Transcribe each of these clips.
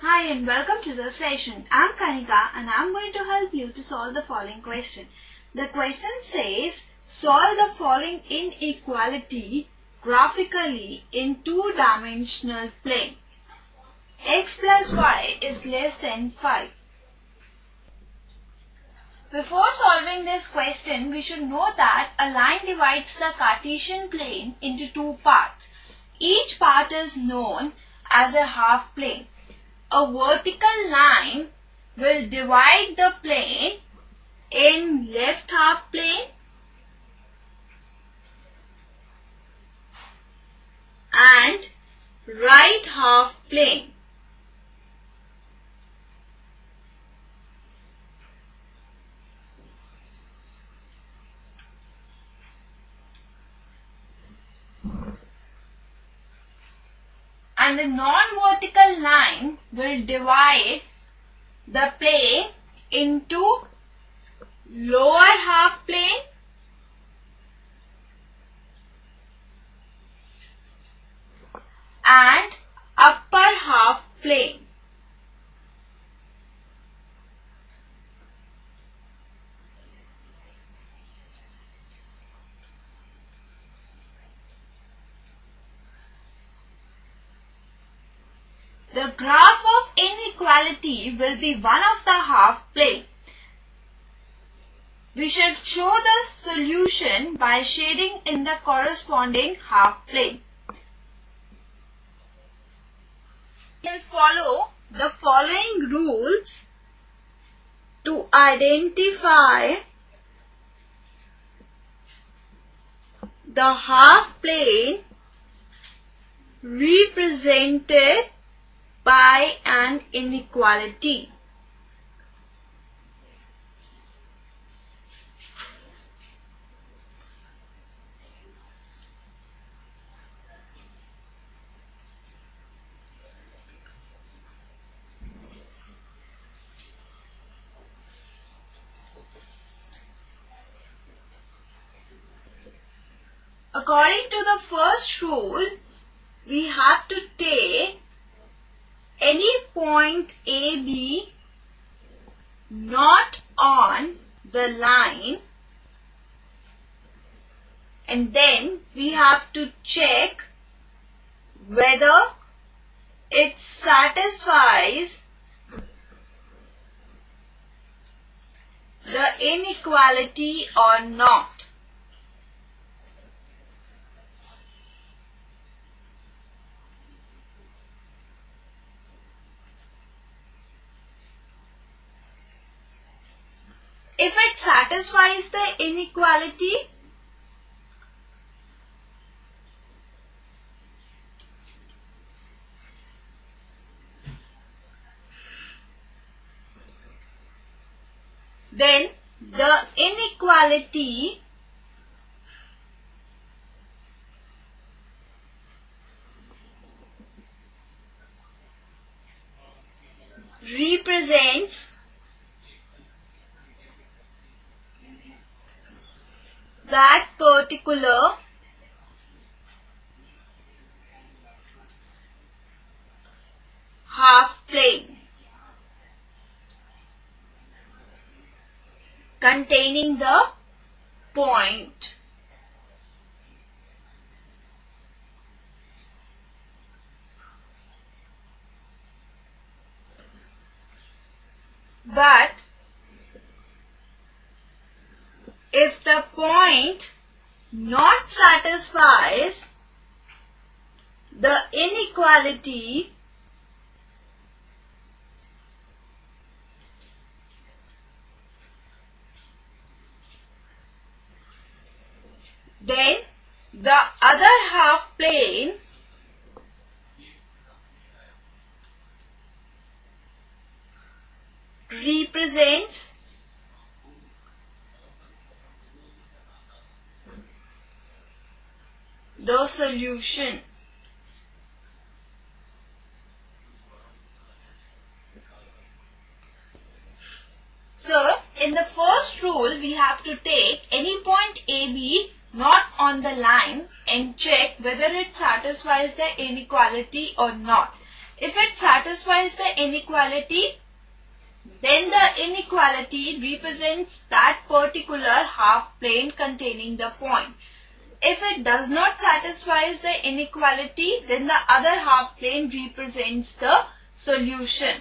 Hi and welcome to the session. I'm Kanika and I'm going to help you to solve the following question. The question says solve the following inequality graphically in two-dimensional plane. x plus y is less than 5. Before solving this question, we should know that a line divides the Cartesian plane into two parts. Each part is known as a half plane a vertical line will divide the plane in left half plane and right half plane. And the non-vertical line will divide the plane into lower half plane and upper half plane. The graph of will be one of the half plane. We should show the solution by shading in the corresponding half plane. We will follow the following rules to identify the half plane represented by an inequality. According to the first rule, we have to take point AB not on the line and then we have to check whether it satisfies the inequality or not. If it satisfies the inequality then the inequality represents that particular half plane containing the point but if the point not satisfies the inequality then the other half plane represents the solution. So, in the first rule, we have to take any point AB not on the line and check whether it satisfies the inequality or not. If it satisfies the inequality, then the inequality represents that particular half plane containing the point. If it does not satisfy the inequality, then the other half plane represents the solution.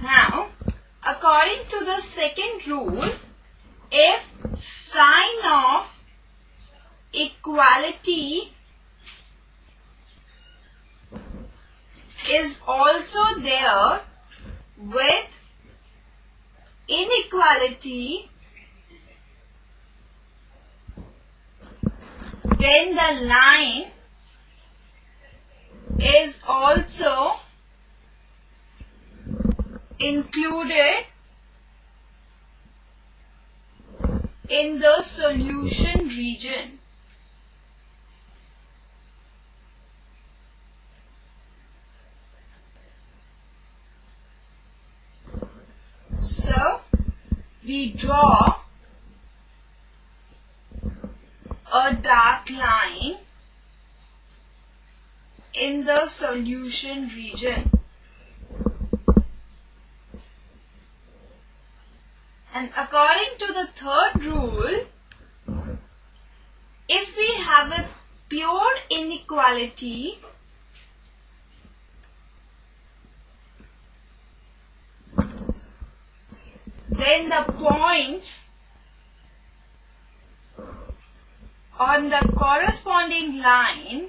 Now, according to the second rule, if sign of equality is also there with inequality then the line is also included in the solution region. So, we draw a dark line in the solution region. And according to the third rule, if we have a pure inequality, then the points on the corresponding line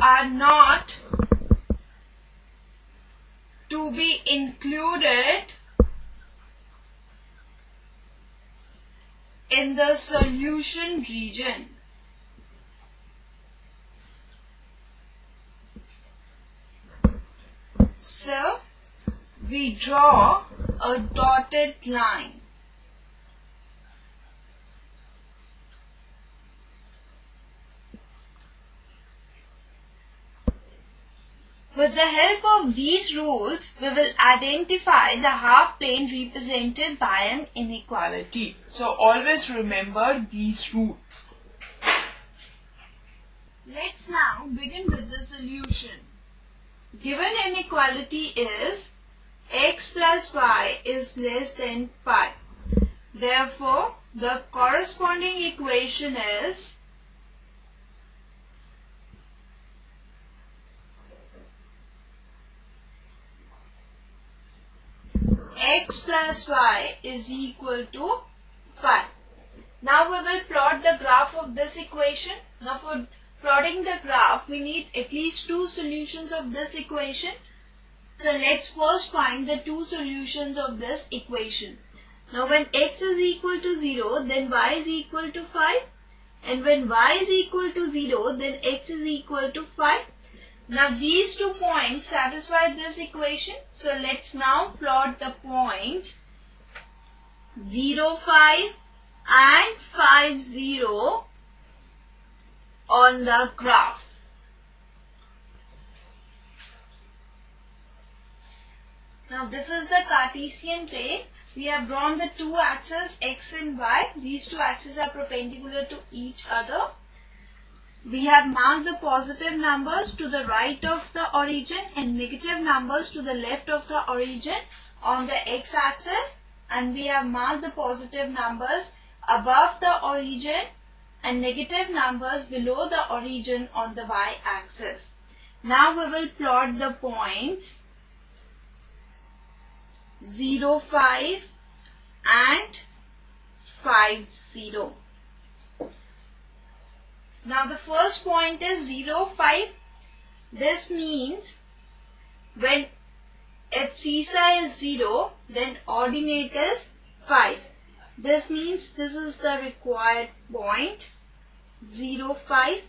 are not to be included in the solution region. So, we draw a dotted line. With the help of these rules, we will identify the half plane represented by an inequality. So always remember these rules. Let's now begin with the solution. Given inequality is x plus y is less than 5. Therefore, the corresponding equation is x plus y is equal to 5. Now we will plot the graph of this equation. Now for plotting the graph, we need at least two solutions of this equation. So let's first find the two solutions of this equation. Now when x is equal to 0, then y is equal to 5. And when y is equal to 0, then x is equal to 5. Now these two points satisfy this equation. So let's now plot the points 0, 5 and 5, 0 on the graph. Now this is the Cartesian plane. We have drawn the two axes x and y. These two axes are perpendicular to each other. We have marked the positive numbers to the right of the origin and negative numbers to the left of the origin on the x-axis and we have marked the positive numbers above the origin and negative numbers below the origin on the y-axis. Now we will plot the points 0, 5 and 5, 0. Now the first point is 0, 5. This means when abscissa is 0, then ordinate is 5. This means this is the required point 0, 5.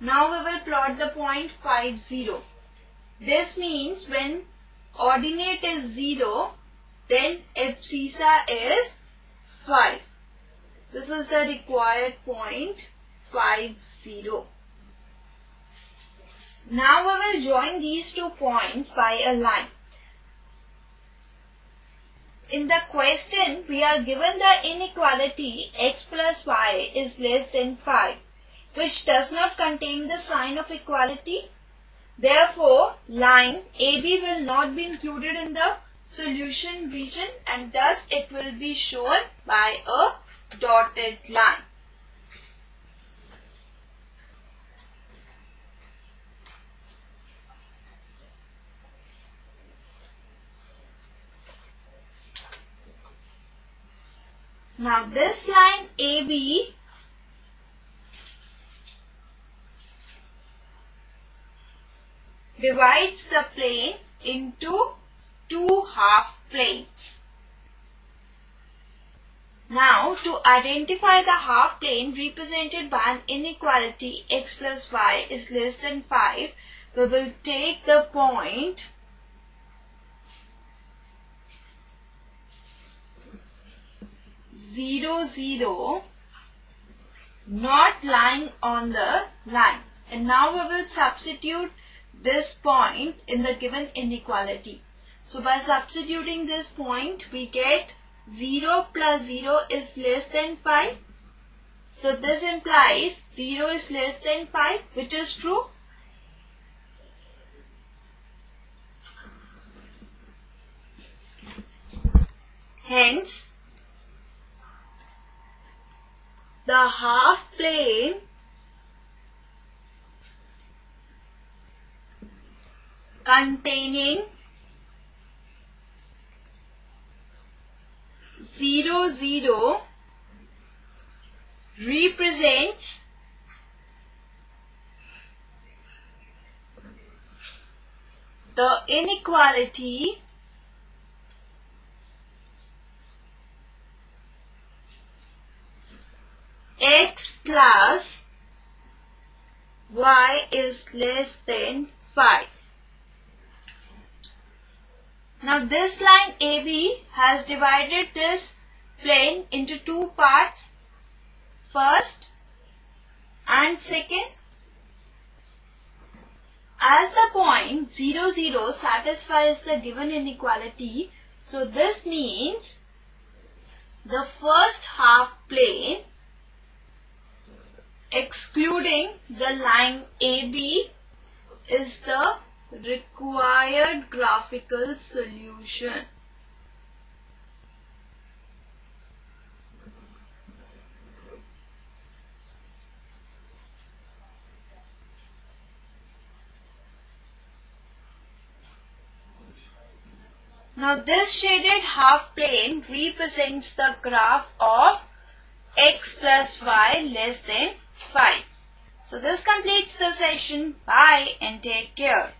Now we will plot the point 5, 0. This means when ordinate is 0, then abscissa is 5. This is the required point 5, 0. Now we will join these two points by a line. in the question we are given the inequality x plus y is less than 5 which does not contain the sign of equality. Therefore, line AB will not be included in the solution region and thus it will be shown by a dotted line. Now this line AB divides the plane into two half planes. Now to identify the half plane represented by an inequality x plus y is less than 5, we will take the point zero zero not lying on the line. And now we will substitute this point in the given inequality. So by substituting this point, we get 0 plus 0 is less than 5. So this implies 0 is less than 5, which is true. Hence, the half plane containing 0 0 represents the inequality x plus y is less than 5. Now this line AB has divided this plane into two parts. First and second. As the point 0, 0 satisfies the given inequality, so this means the first half plane excluding the line AB is the required graphical solution. Now this shaded half plane represents the graph of x plus y less than 5. So this completes the session. Bye and take care.